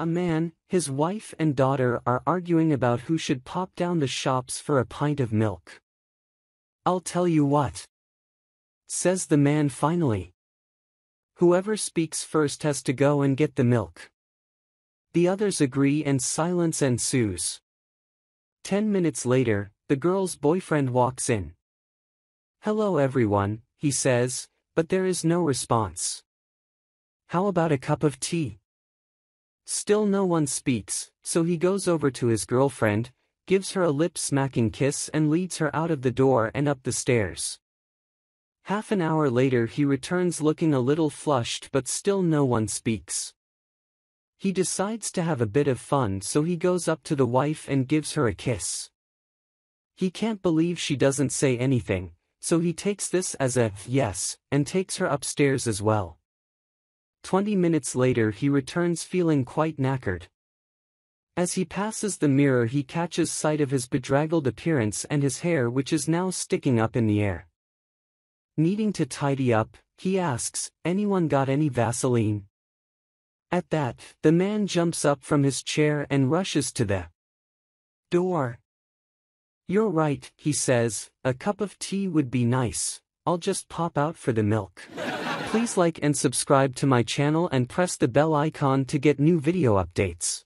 A man, his wife and daughter are arguing about who should pop down the shops for a pint of milk. I'll tell you what. Says the man finally. Whoever speaks first has to go and get the milk. The others agree and silence ensues. Ten minutes later, the girl's boyfriend walks in. Hello everyone, he says, but there is no response. How about a cup of tea? Still no one speaks, so he goes over to his girlfriend, gives her a lip-smacking kiss and leads her out of the door and up the stairs. Half an hour later he returns looking a little flushed but still no one speaks. He decides to have a bit of fun so he goes up to the wife and gives her a kiss. He can't believe she doesn't say anything, so he takes this as a yes, and takes her upstairs as well. Twenty minutes later he returns feeling quite knackered. As he passes the mirror he catches sight of his bedraggled appearance and his hair which is now sticking up in the air. Needing to tidy up, he asks, anyone got any Vaseline? At that, the man jumps up from his chair and rushes to the door. You're right, he says, a cup of tea would be nice, I'll just pop out for the milk. Please like and subscribe to my channel and press the bell icon to get new video updates.